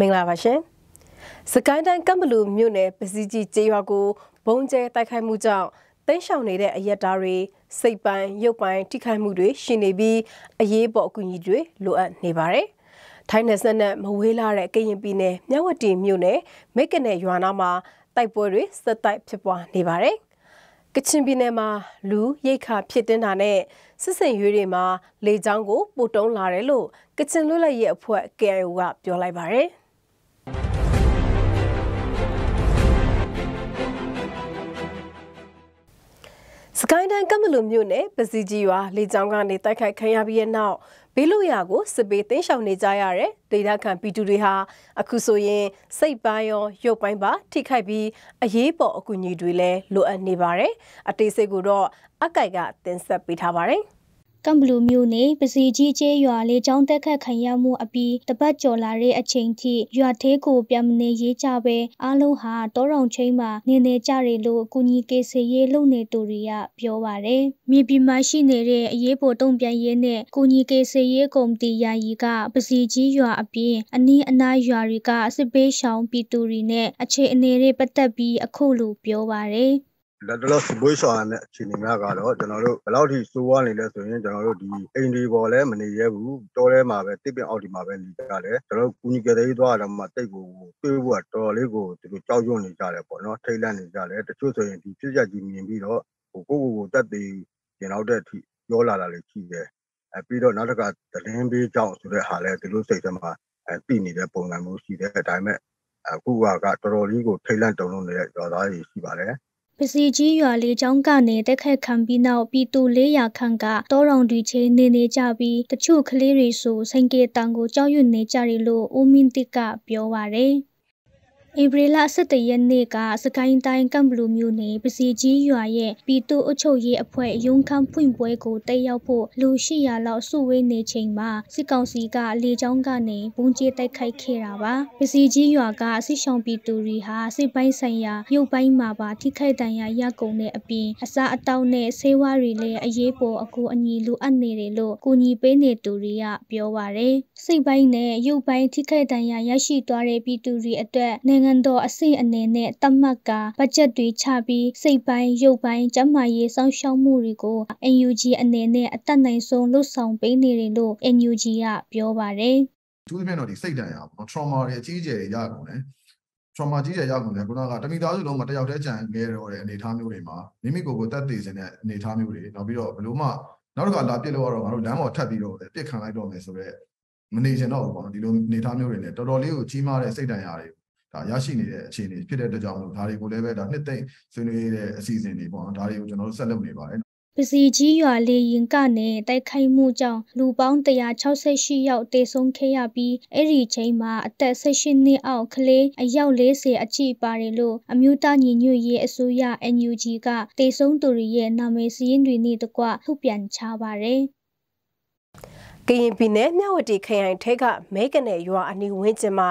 မင်္ဂလာပါရှင်စကိုင်းတိုင်းကမ်ဘလူမြို့နယ်ပစီကြီးကျေးရွာကိုဘုံကျဲတိုက်ခိုက်မှုကြောင့်တင်းရှောင်နေတဲ့အရက်သားတွေစိတ်ပိုင်းရုပ်ပိုင်းထိခိုက်မှုတွေရှိနေပြီးအရေးပေါ်အကူအညီတွေလိုအပ်နေပါတယ်ထိုင်းနယ်စပ်နဲ့မဝေးလာတဲ့ကရင်ပြည်နယ်မြဝတီမြို့နယ်မိတ်ကနယ်ရွာနာမှာတိုက်ပွဲတွေစက်တိုက်ဖြစ်ပွားနေပါတယ်ကချင်ပြည်နယ်မှာလူရိတ်ခါဖြစ်တင်တာနဲ့စစ်စင်ရွေးတွေမှာလေကြောင်းကိုပို့တုံးလာတယ်လို့ကချင်လွတ်လပ်ရေးအဖွဲ့ KIO ကပြောလိုက်ပါတယ်။ စကိုင်းတိုင်းကမလူမြို့နယ်ပစီကြီးရွာလေကြောင်းကနေတိုက်ခိုက်ခံရပြီးတဲ့နောက်ဘေးလွရာကိုစစ်ပေးတင်းရှောင်နေကြရတဲ့ဒေသခံပြည်သူတွေဟာအခုဆိုရင်စိတ်ပိုင်းရောရုပ်ပိုင်းပါထိခိုက်ပြီးအရေးပေါ်အကူအညီတွေလည်းလိုအပ်နေပါတယ်အသေးစိတ်ကိုတော့အကိုက်ကတင်ဆက်ပေးထားပါတယ်။ ကမ်ဘလူမြို့နယ်ပစီကြီးကျေးရွာလေးချောင်းတက်ခတ်ခံရမှုအပြီးတပတ်ကျော်လာတဲ့အချိန်ထိရွာသေးကိုပြန်မနေရေးကြပဲအားလုံးဟာတောတောင်ချင်းမှာနေနေကြတယ်လို့အကူကြီးကေစေရေးလုပ်နေသူတွေကပြောပါတယ်။မြေပြင်မှာရှိနေတဲ့အရေးပေါ်တုံ့ပြန်ရေးနဲ့ကူညီကေစေရေးကော်မတီယာယီကပစီကြီးရွာအပြင်အနီးအနားရွာတွေကစစ်ပေးရှောင်ပြည်သူတွေနဲ့အခြေအနေတွေပတ်သက်ပြီးအခုလိုပြောပါတယ်။ လက်တလောစပွေးဆောင်တဲ့အခြေအနေများကတော့ကျွန်တော်တို့ဘယ်လောက်ထိစိုးဝါးနေလဲဆိုရင်ကျွန်တော်တို့ဒီအိမ်ဒီပေါ်လည်းမနေရဘူးတောထဲမှာပဲတစ်ပင်အောက်ဒီမှာပဲနေကြတယ်ကျွန်တော်တို့ကူညီကြတဲ့သွားတော့မှတိတ်ကိုတွေးဖို့ကတော်လေးကိုသူတို့ကြောက်ရွံ့နေကြတယ်ပေါ့နော်ထိတ်လန့်နေကြတယ်တချို့ဆိုရင်ဒီဖြစ်ရကြီးမြင်ပြီးတော့ဟိုကိုကိုကိုတက်သေးကျင်တော့တဲ့အထိပြောလာတာလည်းရှိတယ်အဲပြီးတော့နောက်တစ်ခါသတင်းပေးကြောင်းဆိုတဲ့ဟာလည်းသူတို့စိတ်ထဲမှာအဲပြီးနေတဲ့ပုံစံမျိုးရှိတယ်ဒါပေမဲ့အခုကတော်တော်လေးကိုထိတ်လန့်တုန်လို့နေတဲ့ကြော်သားတွေရှိပါတယ် ပစီကြီးရွာလေးကျောင်းကနေတက်ခတ်ခံပြီးနောက်ပြည်သူ400ခန့်ကတောတော်တွေချင်းနေနေကြပြီးတချို့ကလေးတွေဆိုဆိုင်ကယ်တန်ကိုကြောက်ရွံ့နေကြတယ်လို့ဦးမင်းတစ်ကပြောပါရယ် ဧပြီလ17ရက်နေ့ကစကိုင်းတိုင်းကံဘလူမြို့နယ်ပစီကြီးရွာရဲ့ပြည်သူ့အုပ်ချုပ်ရေးအဖွဲ့ရုံးခန်းဖွင့်ပွဲကိုတက်ရောက်ဖို့လူ800လောက်စုဝေးနေချိန်မှာစစ်ကောင်စီကလေကြောင်းကနေဘုံကျဲတိုက်ခိုက်ခဲ့တာပါပစီကြီးရွာကစစ်ဆောင်ပြည်သူတွေဟာစစ်ပိုင်းဆိုင်ရာရုပ်ပိုင်းမှာပါထိခိုက်ဒဏ်ရာရကုန်တဲ့အပြင်အစာအတောက်နဲ့ဆေးဝါးတွေလည်းအရေးပေါ်အကူအညီလိုအပ်နေတယ်လို့ကူညီပေးနေသူတွေကပြောပါရယ်စိတ်ပိုင်းနဲ့ရုပ်ပိုင်းထိခိုက်ဒဏ်ရာရရှိသွားတဲ့ပြည်သူတွေအတွက်နိုင်ငံနိုင်ငံတော်အဆင့်အနေနဲ့သတ်မှတ်ကာဘတ်ဂျက်တွေချပြီးစိတ်ပိုင်းရုပ်ပိုင်းကျန်းမာရေးစောင့်ရှောက်မှုတွေကို NUG အနေနဲ့အသက်နိုင်ဆုံးလှုပ်ဆောင်ပေးနေတယ်လို့ NUG ကပြောပါတယ်။သူသဖြင့်တော့ဒီစိတ်ဒဏ်ရာပေါ့ trauma တွေအကြီးအကျယ်ရကုန်တယ် trauma ကြီးကျယ်ရကုန်တယ်ခုနကတမိသားစုလုံးမှာတယောက်တည်းကြံခဲ့တော့တဲ့အနေအထားမျိုးတွေမှာမိမိကိုယ်ကိုတတ်သိစေတဲ့အနေအထားမျိုးတွေနောက်ပြီးတော့ဘလို့မှနောက်တစ်ခါလာပြစ်လို့ရတော့ငါတို့လမ်းပေါ်ထပ်ပြီးတော့ပြစ်ခံလိုက်တော့မယ်ဆိုတော့မနေချင်တော့ဘူးပေါ့နော်ဒီလိုအနေအထားမျိုးတွေနဲ့တော်တော်လေးကိုကြီးမားတဲ့စိတ်ဒဏ်ရာတွေ ဒါရရှိနေတဲ့အခြေအနေဖြစ်တဲ့အတွက်ကြောင့်မို့ဒါတွေကိုလည်းပဲဒါနှစ်သိမ့်ဆွေးနွေးတဲ့အစီအစဉ်တွေပေါ့နော်ဒါတွေကိုကျွန်တော်တို့ဆက်လုပ်နေပါတယ်ပစီကြီးရွာလေရင်ကနေတိုက်ခိုက်မှုကြောင့်လူပေါင်း168ယောက်တေဆုံးခဲ့ရပြီးအဲ့ဒီချိန်မှာအသက်18နှစ်အောက်ကလေးအယောက်40အချိပါတယ်လို့အမျိုးသားညီညွတ်ရေးအစိုးရ NUG ကတေဆုံးသူတွေရဲ့နာမည်စာရင်းတွေနဲ့တကွထုတ်ပြန်ချပါတယ်ကရင်ပြည်နယ်မြဝတီခရိုင်ထဲကမဲကနေရွာအနီးဝန်းကျင်မှာ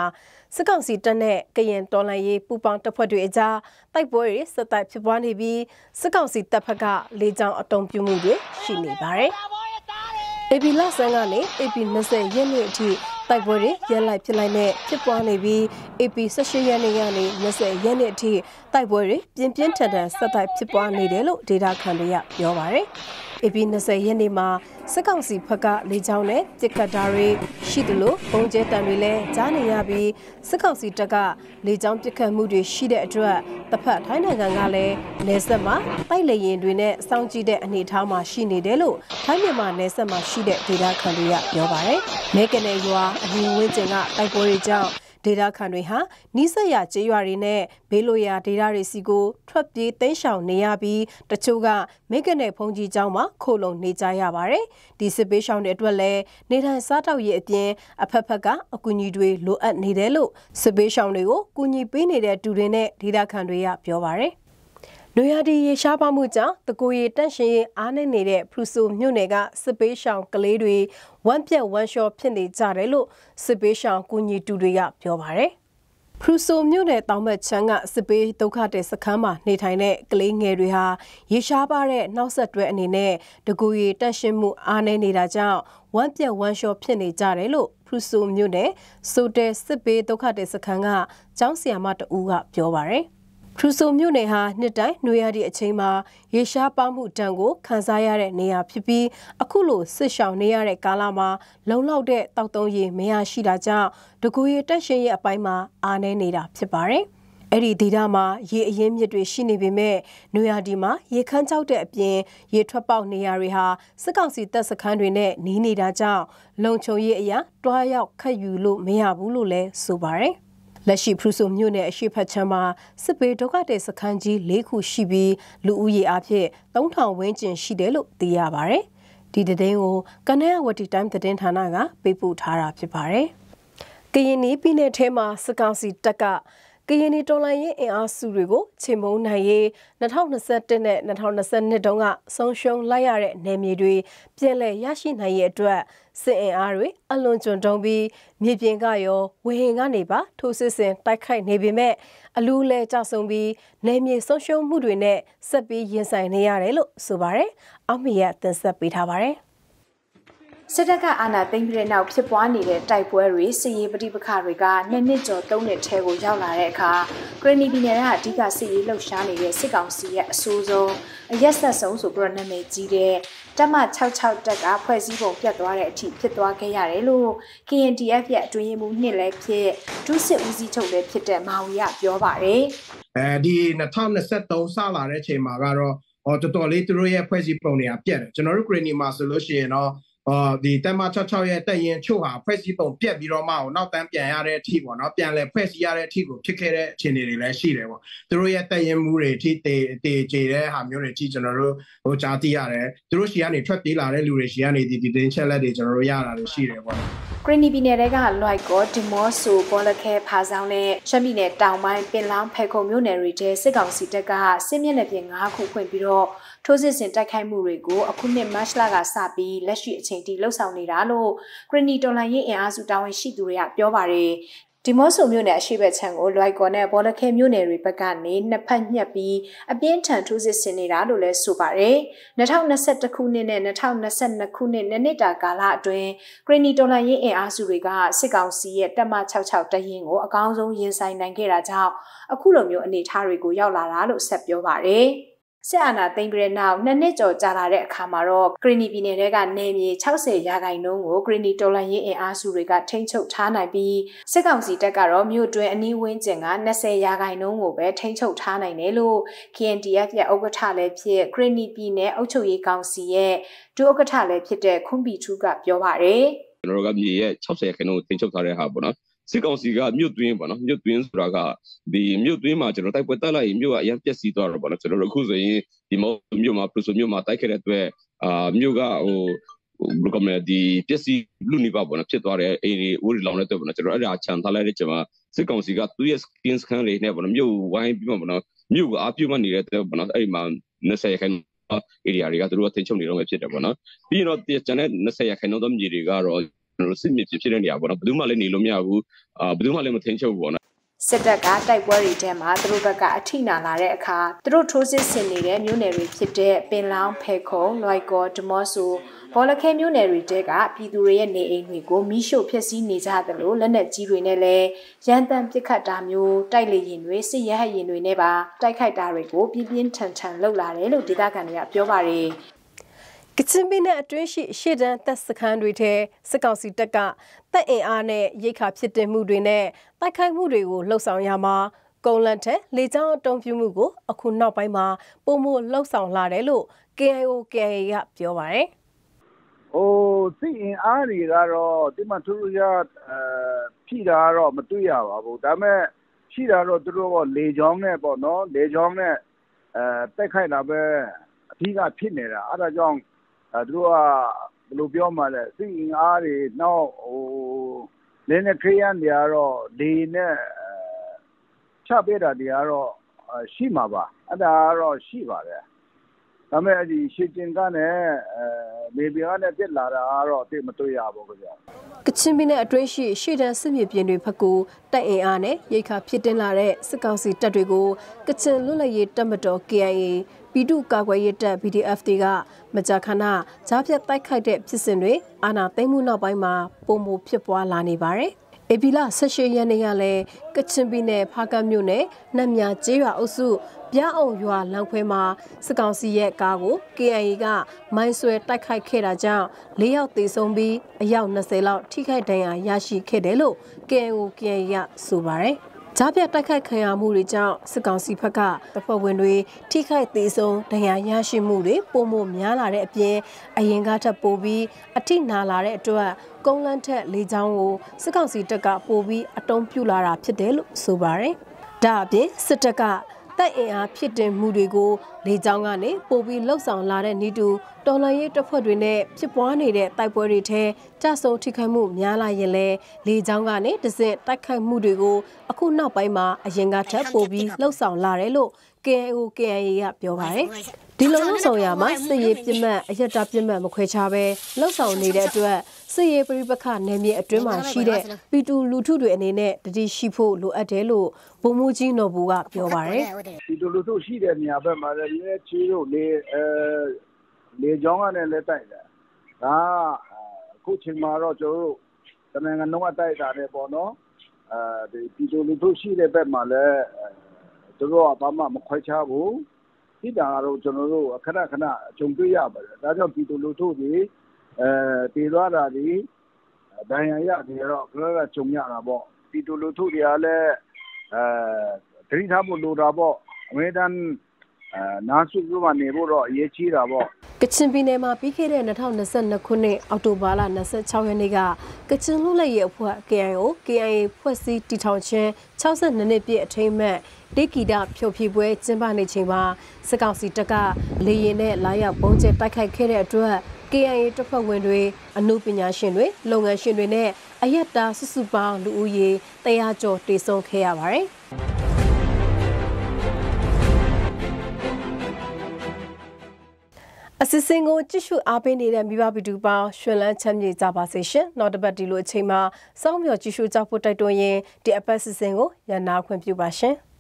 စစ်ကောင်စီတပ်နဲ့ကရင်တော်လှန်ရေးပူးပေါင်းတပ်ဖွဲ့တွေအကြားတိုက်ပွဲတွေဆက်တိုက်ဖြစ်ပွားနေပြီးစစ်ကောင်စီတပ်ဖက်ကလေကြောင်းအုံပြုမှုတွေရှိနေပါတယ်။ AP လဆန်းကနေ AP 20ရက်နေ့အထိတိုက်ပွဲတွေရက်လိုက်ဖြစ်လိုက်နဲ့ဖြစ်ပွားနေပြီး AP 18ရက်နေ့ကနေ20ရက်နေ့အထိတိုက်ပွဲတွေပြင်းပြင်းထန်ထန်ဆက်တိုက်ဖြစ်ပွားနေတယ်လို့ဒေတာခန်တွေကပြောပါတယ်။ AP 20ရက်နေ့မှာစစ်ကောင်စီဘက်ကလေကြောင်းနဲ့တစ်ကတ်တာတွေရှိသလိုပုံကျဲတံတွေလည်းကြားနေရပြီးစစ်ကောင်စီတပ်ကလေကြောင်းပစ်ခတ်မှုတွေရှိတဲ့အတွက်တစ်ဖက်ထိုင်းနိုင်ငံကလည်းနယ်စပ်မှာတိုက်လေရင်တွေနဲ့စောင့်ကြည့်တဲ့အနေအထားမှာရှိနေတယ်လို့ထိုင်းမြန်မာနယ်စပ်မှာရှိတဲ့ဒေသခံတွေကပြောပါတယ်။မဲကနေရွာအနီးဝန်းကျင်ကတိုက်ပွဲတွေကြောင့် ဒေတာခန်တွေဟာနီးစပ်ရာကျေးရွာတွေနဲ့ဘေးလိုရာဒေတာတွေစီကိုထွက်ပြေးတိမ်းရှောင်နေရပြီးတချို့ကမိကနဲ့ဖုန်ကြီးကျောင်းမှာခိုလုံနေကြရပါတယ်။ဒီစစ်ပေးရှောင်တွေအတွက်လည်းနေထိုင်စားတောက်ရေးအပြင်အဖက်ဖက်ကအကူအညီတွေလိုအပ်နေတယ်လို့စစ်ပေးရှောင်တွေကိုကူညီပေးနေတဲ့တူတွေနဲ့ဒေတာခန်တွေကပြောပါတယ်။ နွေရာသီရေရှားပါမှုကြောင့်တကူရီတန့်ရှင်ရေးအားနည်းနေတဲ့ဖရူဆိုမြို့နယ်ကစစ်ပေးရှောင်ကလေးတွေဝမ်းပြက်ဝမ်းလျှောဖြစ်နေကြတယ်လို့စစ်ပေးရှောင်ကူညီတူတွေကပြောပါတယ်ဖရူဆိုမြို့နယ်တောင်ဘက်ချမ်းကစစ်ပေးဒုက္ခတဲ့စခန်းမှာနေထိုင်တဲ့ကလေးငယ်တွေဟာရေရှားပါတဲ့နောက်ဆက်တွဲအနေနဲ့တကူရီတက်ရှင်းမှုအားနည်းနေတာကြောင့်ဝမ်းပြက်ဝမ်းလျှောဖြစ်နေကြတယ်လို့ဖရူဆိုမြို့နယ်ဆိုတဲစစ်ပေးဒုက္ခတဲ့စခန်းကကျောင်းဆရာမတဦးကပြောပါရယ် ဖရူဆိုမြို့နယ်ဟာနှစ်တိုင်းနှွေရသည့်အချိန်မှာရေရှားပါမှုတံကိုခံစားရတဲ့နေရာဖြစ်ပြီးအခုလိုစစ်ရှောင်နေရတဲ့ကာလမှာလုံလောက်တဲ့တောက်တုံးရည်မရရှိတာကြောင့်ဒကူရီတက်ရှင်ရဲ့အပိုင်းမှာအားနည်းနေတာဖြစ်ပါတယ်။အဲ့ဒီဒေသမှာရေအရင်မြစ်တွေရှိနေပေမဲ့နွေရာဒီမှာရေခမ်းကြောက်တဲ့အပြင်ရေထွက်ပေါက်နေရာတွေဟာစစ်ကောင်စီတပ်စခန်းတွေနဲ့နီးနေတာကြောင့်လုံခြုံရေးအရာတွားရောက်ခတ်ယူလို့မရဘူးလို့လည်းဆိုပါတယ်။ လက်ရှိဖရူဆိုမြို့နယ်အရှိဖက်ချမ်းမှာစစ်ပေးဒုက္ခတဲ့စခန်းကြီး၄ခုရှိပြီးလူဦးရေအဖြစ်3000ဝန်းကျင်ရှိတယ်လို့သိရပါဗျ။ဒီသတင်းကိုကနအဝတီတိုင်းသတင်းဌာနကပေးပို့ထားတာဖြစ်ပါတယ်။ကရင်ပြည်နယ်ထဲမှာစကောင်စီတပ်ကကရင်နီတော်လှန်ရေးအင်အားစုတွေကိုချိန်မုံနိုင်ရေး2021နဲ့2022တုန်းကဆုံးရှုံးလိုက်ရတဲ့နယ်မြေတွေပြည်လည်ရရှိနိုင်ရေးအတွက် စစ်အင်အားတွေအလွန်ကျွံတုံးပြီးမြေပြင်ကရောဝေဟင်ကနေပါထိုးစစ်ဆင်တိုက်ခိုက်နေပေမဲ့အလူးလဲကြဆုံပြီးနယ်မြေဆုံးရှုံးမှုတွေနဲ့ဆက်ပြီးရင်ဆိုင်နေရတယ်လို့ဆိုပါတယ်။အောက်မီရတင်ဆက်ပေးထားပါတယ်။စစ်တပ်ကအာဏာသိမ်းပြီးတဲ့နောက်ဖြစ်ပွားနေတဲ့တိုက်ပွဲတွေစစ်ရေးပဋိပက္ခတွေကနှစ်နှစ်ကျော်သုံးနှစ်ထဲကိုရောက်လာတဲ့အခါဂရနီပြည်နယ်ကအဓိကစစ်ရေးလှုပ်ရှားနေတဲ့စစ်ကောင်စီရဲ့အဆိုးဆုံး အရက်ဆက်ဆုံးဆိုပြီးတော့နာမည်ကြီးတဲ့တပ်မ66တက်ကဖွဲ့စည်းပုံပြတ်သွားတဲ့အထိဖြစ်သွားခဲ့ရတယ်လို့ KNDF ရဲ့အတွင်းရေးမှူးနှစ်လည်းဖြစ်ဒုစစ်ဦးစီးချုပ်လည်းဖြစ်တဲ့မောင်ရီကပြောပါတယ်အဲဒီ2023စလာတဲ့အချိန်မှာကတော့ဟောတော်တော်လေးသူတို့ရဲ့ဖွဲ့စည်းပုံတွေကပြတ်တယ်ကျွန်တော်တို့ဂရနီမှာဆိုလို့ရှိရင်တော့ အော်ဒီတမ66ရဲ့တက်ရင်ချို့ဟာဖွဲ့စည်းပုံပြက်ပြီးတော့မှနောက်တန်းပြန်ရတဲ့အထိပေါ့နော်ပြန်လဲဖွဲ့စည်းရတဲ့အထိကိုဖြစ်ခဲ့တဲ့အခြေအနေတွေလည်းရှိတယ်ပေါ့သူတို့ရဲ့တက်ရင်မှုတွေအထိတေတေကျေတဲ့ဟာမျိုးတွေအထိကျွန်တော်တို့ဟိုကြားသိရတယ်သူတို့ရှီကနေထွက်ပြေးလာတဲ့လူတွေရှီကနေဒီဒီတင်းချက်လက်တွေကျွန်တော်တို့ရတာတွေရှိတယ်ပေါ့ဂရီနီပြည်နယ်ကလွိုက်ကောဒီမော့ဆိုပေါ်လခဲဖာဆောင်နဲ့ရှမ်းပြည်နယ်တောင်ပိုင်းပင်လောင်းဖဲခုံမြို့နယ်တွေထဲစစ်ကောင်စီတပ်ကစစ်မျက်နှာပြင်၅ခုဖွင့်ပြီးတော့ထိုးစစ်ဆင်တိုက်ခိုက်မှုတွေကိုအခုနှစ်မတ်လကစပြီးလက်ရှိအချိန်ထိလှုပ်ဆောင်နေတာလို့ဂရီနီတော်လိုင်းရေးအင်အားစုတာဝန်ရှိသူတွေကပြောပါတယ်ဒီမော့ဆိုမြို့နယ်အရှိဘက်ခြမ်းကိုလွိုက်ကော်နဲ့ဘောလခဲမြို့နယ်တွေဘက်ကနေနှစ်ဖက်ညှက်ပြီးအပြင်းထန်ထိုးစစ်ဆင်နေတာလို့လည်းဆိုပါတယ်။2021ခုနှစ်နဲ့2022ခုနှစ်နှစ်နှစ်တာကာလအတွင်းဂရီနီတော်လန်ရေးအင်အားစုတွေကစစ်ကောင်စီရဲ့တပ်မ66တရင်ကိုအကောင်းဆုံးရင်ဆိုင်နိုင်ခဲ့တာကြောင့်အခုလိုမျိုးအနေအထားတွေကိုရောက်လာတာလို့ဆက်ပြောပါတယ်။ စစ်အာဏာသိမ်းပြီးတဲ့နောက်နှစ်နှစ်ကျော်ကြာလာတဲ့အခါမှာတော့ဂရီနီပြည်နယ်ကနေမြေ60ရာခိုင်နှုန်းကိုဂရီနီတော်လှန်ရေးအင်အားစုတွေကထိန်းချုပ်ထားနိုင်ပြီးစစ်ကောင်စီတပ်ကတော့မြို့တွင်းအနီးဝန်းကျင်က20ရာခိုင်နှုန်းကိုပဲထိန်းချုပ်ထားနိုင်တယ်လို့ KNDF ရဲ့ဥက္ကဋ္ဌလည်းဖြစ်ဂရီနီပြည်နယ်အုပ်ချုပ်ရေးကောင်စီရဲ့ဒုဥက္ကဋ္ဌလည်းဖြစ်တဲ့ခွန်ပီထူးကပြောပါတယ်ကျွန်တော်တို့ကမြေရဲ့60ရာခိုင်နှုန်းကိုထိန်းချုပ်ထားတဲ့ဟာပေါ့နော် စစ်ကောင်စီကမြို့တွင်းပေါ့နော်မြို့တွင်းဆိုတာကဒီမြို့တွင်းမှာကျွန်တော်တိုက်ပွဲတက်လိုက်ရင်မြို့ကအရင်ပျက်စီးသွားတော့ပေါ့နော်ကျွန်တော်တို့အခုဆိုရင်ဒီမောမြို့မှာပရိုဆိုမြို့မှာတိုက်ခဲ့တဲ့အတွက်အာမြို့ကဟိုဘယ်ကမဒီပျက်စီးလူနေပါပေါ့နော်ဖြစ်သွားတဲ့အိမ်တွေဦးရီလောင်တဲ့အတွက်ပေါ့နော်ကျွန်တော်အဲ့ဒါခြံထားလိုက်တဲ့ချိန်မှာစစ်ကောင်စီကသူ့ရဲ့ skin scan လေးနဲ့ပေါ့နော်မြို့ဝိုင်းပြီးမှပေါ့နော်မြို့ကအပြုတ်မှနေတဲ့အတွက်ပေါ့နော်အဲ့ဒီမှာ20ရာခိုင် area တွေကသူတို့ကတင်ချုပ်နေတော့မှဖြစ်တယ်ပေါ့နော်ပြီးရင်တော့ကျန်တဲ့20ရာခိုင်နှုန်းသောမြေတွေကတော့ ကျွန်တော်စစ်မြေဖြစ်ဖြစ်တဲ့နေရာပေါ့နော်ဘယ်သူမှလည်းနေလို့မရဘူးအာဘယ်သူမှလည်းမထင်းချုပ်ဘူးပေါ့နော်စစ်တပ်ကတိုက်ပွဲတွေထဲမှာသူတို့ဘက်ကအထိနာလာတဲ့အခါသူတို့ထိုးစစ်ဆင်နေတဲ့မြို့နယ်တွေဖြစ်တဲ့ပင်လောင်းဖဲခုံလွိုက်ကောဒမော့ဆူဘောလခဲမြို့နယ်တွေတဲကပြည်သူတွေရဲ့နေအိမ်တွေကိုမိရှို့ဖျက်ဆီးနေကြသလိုလက်နက်ကြီးတွေနဲ့လည်းရန်တမ်းပစ်ခတ်တာမျိုးတိုက်လေရင်တွေစစ်ရဟရင်တွေနဲ့ပါတိုက်ခိုက်တာတွေကိုပြင်းပြင်းထန်ထန်လုပ်လာတယ်လို့ဒေသခံတွေကပြောပါတယ် ကချင်ပြည်နယ်အတွင်းရှိရှေ့တန်းတပ်စခန်းတွေထဲစစ်ကောင်စီတပ်ကတပ်အင်အားနဲ့ရိတ်ခါဖြစ်တင်မှုတွေနဲ့တိုက်ခိုက်မှုတွေကိုလှုပ်ဆောင်ရမှာကုန်းလန့်ထက်လေကြောင်းအုံပြုမှုကိုအခုနောက်ပိုင်းမှာပုံမလှုပ်ဆောင်လာတယ်လို့ KIO KIA ကပြောပါတယ်။ဟိုစစ်အင်အားတွေကတော့ဒီမှာသူတို့ရအဲဖြီတာတော့မတွေ့ရပါဘူး။ဒါပေမဲ့ရှိတာတော့သူတို့ကလေကြောင်းနဲ့ပေါ့နော်လေကြောင်းနဲ့အဲတက်ခိုက်တာပဲအဓိကဖြစ်နေတာအဲဒါကြောင့် သူတို့ကဘယ်လိုပြောမလဲစစ်အင်အားတွေနောက်ဟိုလက်နက်ခဲယမ်းတွေကတော့လေနဲ့ချပေးတာတွေကတော့ရှိမှာပါအဲ့ဒါကတော့ရှိပါတယ်ဒါပေမဲ့ဒီရှေ့ကျင်ကနဲ့အဲလေပြင်းကနေတက်လာတာကတော့အသိမတွေ့ရဘူးခင်ဗျာကချင်ပြည်နယ်အတွင်းရှိရှေ့တန်းစစ်မြေပြင်တွေဘက်ကတိုက်အင်အားနဲ့ရိတ်ခါဖြစ်တင်လာတဲ့စစ်ကောင်စီတပ်တွေကိုကချင်လွတ်လပ်ရေးတပ်မတော် KIA ပြည်သူ့ကာကွယ်ရေးတပ် BDF တွေကမကြာခဏကြားဖြတ်တိုက်ခိုက်တဲ့ဖြစ်စဉ်တွေအာဏာသိမ်းမှုနောက်ပိုင်းမှာပုံမဖြစ်ပွားလာနေပါတယ်။ဧပြီလ18ရက်နေ့ကလည်းကချင်ပြည်နယ်ဖားကတ်မြို့နယ်နတ်မြကျေးရွာအုပ်စုပြားအောင်ရွာလမ်းခွဲမှာစစ်ကောင်စီရဲ့ကားကို KIA ကမိုင်းဆွဲတိုက်ခိုက်ခဲ့တာကြောင့်၄ယောက်သေဆုံးပြီးအယောက်20လောက်ထိခိုက်ဒဏ်ရာရရှိခဲ့တယ်လို့ KIO KIA ကဆိုပါတယ်။ ကြားပြတ်တိုက်ခိုက်ခံရမှုတွေကြောင့်စစ်ကောင်စီဘက်ကတပ်ဖွဲ့ဝင်တွေထိခိုက်သေးဆုံးဒဏ်ရာရရှိမှုတွေပုံမများလာတဲ့အပြင်အရင်ကထပ်ပိုပြီးအထိနာလာတဲ့အတွက်ကုန်းလန်းထက်လေကြောင်းကိုစစ်ကောင်စီတပ်ကပိုပြီးအတုံးပြလာတာဖြစ်တယ်လို့ဆိုပါတယ်။ဒါအပြင်စစ်တပ်က တပ်အင်အားဖြစ်တင်မှုတွေကိုလေကြောင်းကနေပိုပြီးလှုပ်ဆောင်လာတဲ့နီတူတော်လှန်ရေးတပ်ဖွဲ့တွေနဲ့ဖြစ်ပွားနေတဲ့တိုက်ပွဲတွေထဲကြဆုံထိခိုက်မှုများလာရင်လဲလေကြောင်းကနေတစင်တိုက်ခိုက်မှုတွေကိုအခုနောက်ပိုင်းမှာအရင်ကထပ်ပိုပြီးလှုပ်ဆောင်လာတယ်လို့ KNO KNA ကပြောပါတယ်ဒီလိုလှုပ်ဆောင်ရမှာစစ်ရေးပြစ်မှတ်အယက်တာပြစ်မှတ်မခွဲခြားပဲလှုပ်ဆောင်နေတဲ့အတွက် စစ်ရေးပြိပခနယ်မြေအတွင်းမှာရှိတဲ့ပီတူလူထုတွေအနေနဲ့တတိရှိဖို့လိုအပ်တယ်လို့ဗိုလ်မှူးကြီးနော်ဘူကပြောပါတယ်ပီတူလူထုရှိတဲ့နေရာဘက်မှာလည်းရဲချီတို့လေအဲလေကြောင်းကနေလည်းတိုက်တယ်ဒါအခုချိန်မှာတော့ကျွန်တော်တို့တမန်ကလုံးဝတိုက်တာနဲ့ပေါ့နော်အဲဒီပီတူလူထုရှိတဲ့ဘက်မှာလည်းသူတို့ကဘာမှမခွဲခြားဘူးဒီတာကတော့ကျွန်တော်တို့ခဏခဏကြုံတွေ့ရပါတယ်ဒါကြောင့်ပီတူလူထုတွေ အဲတည်သွားတာဒီဒဏ်ရာရတယ်တော့ခဏခဏကြုံရတာပေါ့ပီတူလူထုတွေကလည်းအဲတတိထားဖို့လိုတာပေါ့အမေတန်အဲနာစုစုမှနေဖို့တော့အရေးကြီးတာပေါ့ကချင်ပြည်နယ်မှာပြီးခဲ့တဲ့2022ခုနှစ်အောက်တိုဘာလ26ရက်နေ့ကကချင်လူလက်ရေးအဖွဲ့ KIO KIA ဖွဲ့စည်းတည်ထောင်ခြင်း62နှစ်ပြည့်အထိမ်းအမှတ်ဒေဂီတာဖြိုဖြီပွဲကျင်းပနေချိန်မှာစစ်ကောင်စီတပ်ကလေရင်နဲ့လာရောက်ပုံကျဲတိုက်ခိုက်ခဲ့တဲ့အတွက် KIA တပ်ဖွဲ့ဝင်တွေအမှုပညာရှင်တွေလုပ်ငန်းရှင်တွေနဲ့အယက်တာစုစုပေါင်းလူဦးရေတရားကျော်တည်ဆုံခဲ့ရပါတယ်။အစစ်စင်ကိုကြည့်ရှုအားပေးနေတဲ့မိဘဗီဒီယိုပေါင်းရှင်လန်းချမ်းမြေကြပါစေရှင်။နောက်တစ်ပတ်ဒီလိုအချိန်မှာစောင်းမြော်ကြည့်ရှုကြဖို့တိုက်တွန်းရင်ဒီအပတ်စစ်စင်ကိုရန်နာခွင့်ပြုပါရှင်။